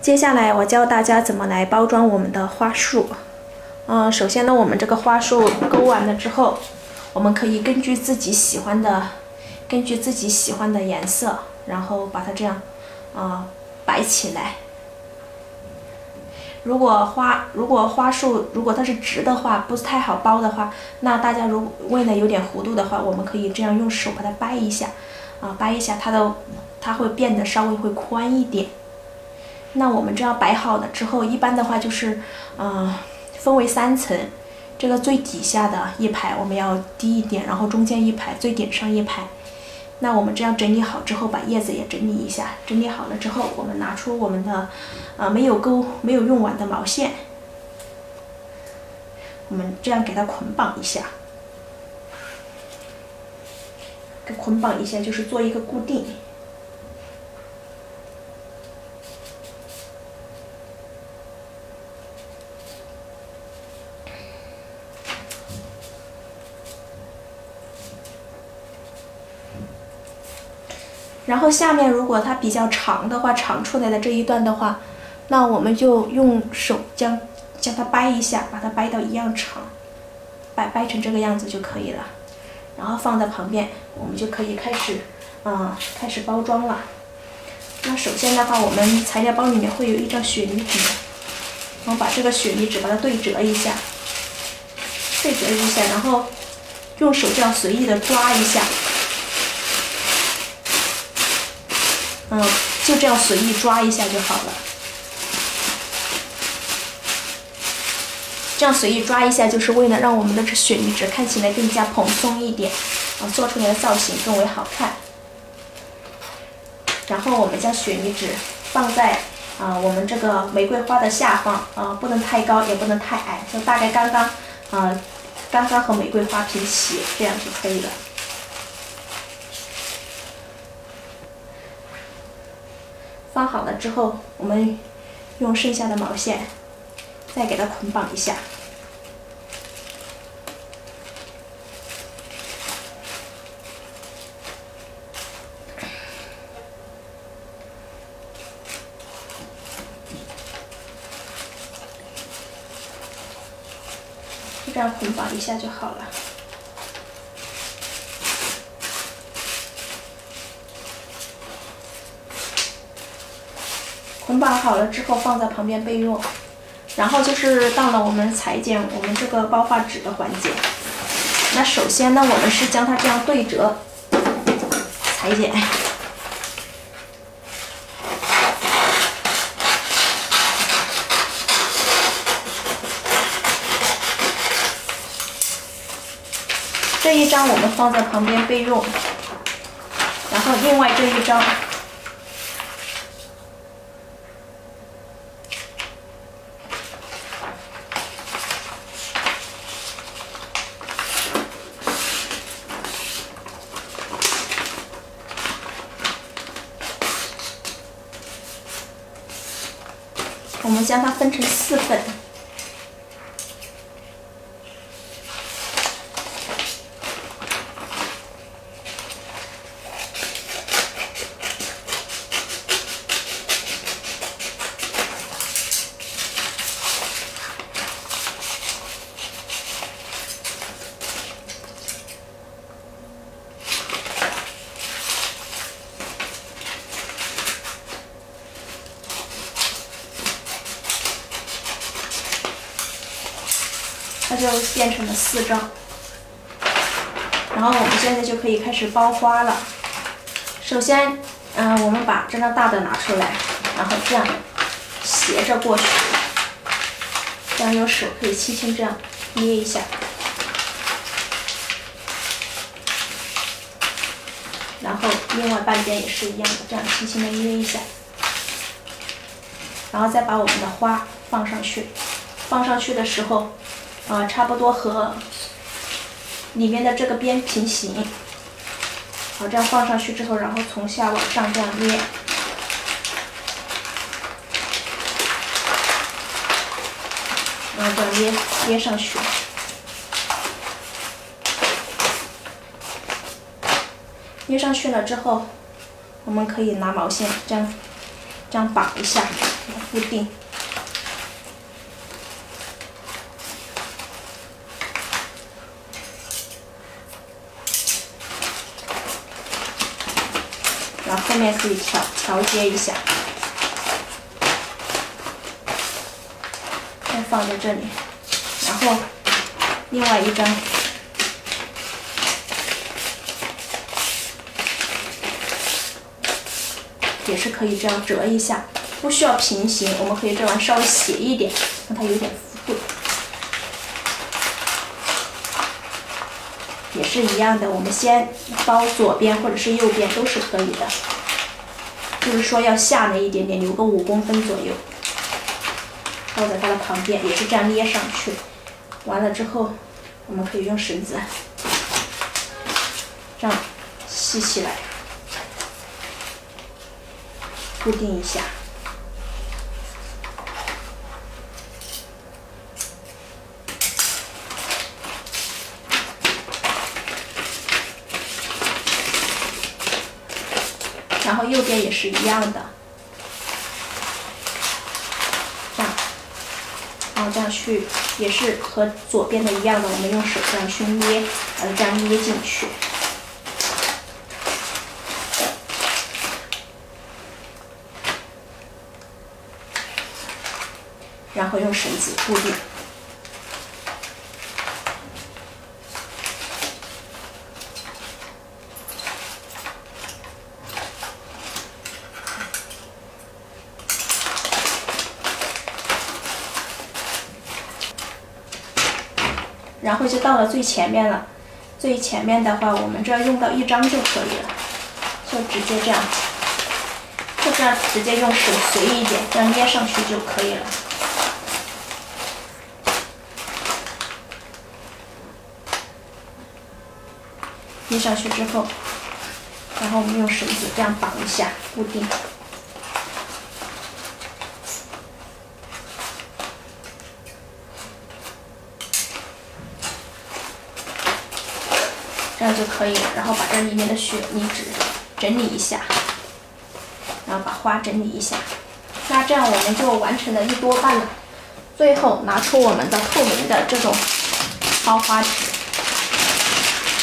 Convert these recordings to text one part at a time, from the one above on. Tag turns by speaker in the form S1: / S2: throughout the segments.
S1: 接下来我教大家怎么来包装我们的花束。嗯，首先呢，我们这个花束勾完了之后，我们可以根据自己喜欢的，根据自己喜欢的颜色，然后把它这样，啊，摆起来。如果花如果花束如果它是直的话，不太好包的话，那大家如为了有点弧度的话，我们可以这样用手把它掰一下，啊，掰一下它的，它会变得稍微会宽一点。那我们这样摆好了之后，一般的话就是，嗯，分为三层，这个最底下的一排我们要低一点，然后中间一排，最顶上一排。那我们这样整理好之后，把叶子也整理一下。整理好了之后，我们拿出我们的，啊，没有钩、没有用完的毛线，我们这样给它捆绑一下，给捆绑一下，就是做一个固定。然后下面如果它比较长的话，长出来的这一段的话，那我们就用手将将它掰一下，把它掰到一样长，掰掰成这个样子就可以了。然后放在旁边，我们就可以开始，嗯，开始包装了。那首先的话，我们材料包里面会有一张雪梨纸，我们把这个雪梨纸把它对折一下，对折一下，然后用手这样随意的抓一下。嗯，就这样随意抓一下就好了。这样随意抓一下，就是为了让我们的这雪梨纸看起来更加蓬松一点，啊，做出来的造型更为好看。然后我们将雪梨纸放在啊我们这个玫瑰花的下方，啊，不能太高，也不能太矮，就大概刚刚，啊，刚刚和玫瑰花平齐，这样就可以了。放好了之后，我们用剩下的毛线再给它捆绑一下，这样捆绑一下就好了。捆绑好了之后放在旁边备用，然后就是到了我们裁剪我们这个包画纸的环节。那首先呢，我们是将它这样对折裁剪。这一张我们放在旁边备用，然后另外这一张。我们将它分成四份。它就变成了四张，然后我们现在就可以开始包花了。首先，嗯，我们把这张大的拿出来，然后这样斜着过去，这样用手可以轻轻这样捏一下，然后另外半边也是一样的，这样轻轻的捏一下，然后再把我们的花放上去，放上去的时候。啊，差不多和里面的这个边平行。好，这样放上去之后，然后从下往上这样捏，然后这样捏捏上去。捏上去了之后，我们可以拿毛线这样这样绑一下，固定。然后面可以调调节一下，先放在这里，然后另外一张。也是可以这样折一下，不需要平行，我们可以这样稍微斜一点，让它有点幅度，也是一样的，我们先包左边或者是右边都是可以的。就是说要下那一点点，留个五公分左右，放在它的旁边，也是这样捏上去。完了之后，我们可以用绳子这样系起来，固定一下。然后右边也是一样的，这样，然后这样去也是和左边的一样的，我们用手这样去捏，把它这样捏进去，然后用绳子固定。然后就到了最前面了，最前面的话，我们这用到一张就可以了，就直接这样，就这样直接用手随意一点，这样捏上去就可以了。捏上去之后，然后我们用绳子这样绑一下，固定。这样就可以了，然后把这里面的雪泥纸整理一下，然后把花整理一下，那这样我们就完成了一多半了。最后拿出我们的透明的这种包花纸，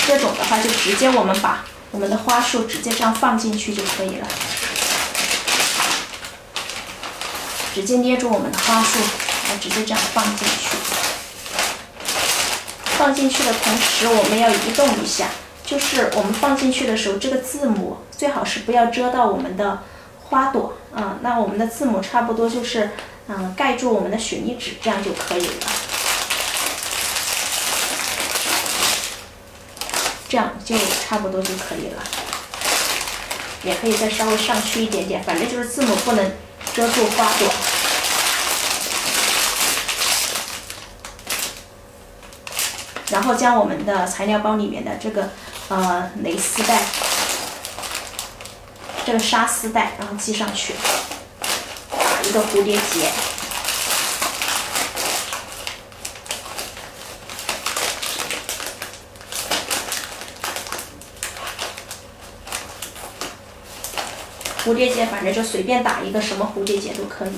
S1: 这种的话就直接我们把我们的花束直接这样放进去就可以了，直接捏住我们的花束，然后直接这样放进去。放进去的同时，我们要移动一下，就是我们放进去的时候，这个字母最好是不要遮到我们的花朵啊。那我们的字母差不多就是嗯盖住我们的雪泥纸，这样就可以了。这样就差不多就可以了，也可以再稍微上去一点点，反正就是字母不能遮住花朵。然后将我们的材料包里面的这个呃蕾丝带，这个纱丝带，然后系上去，打一个蝴蝶结。蝴蝶结反正就随便打一个什么蝴蝶结都可以。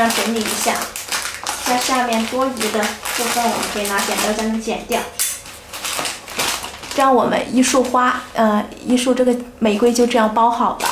S1: 这样整理一下，在下面多余的部分，我们可以拿剪刀将它剪掉。这样我们一束花，呃，一束这个玫瑰就这样包好了。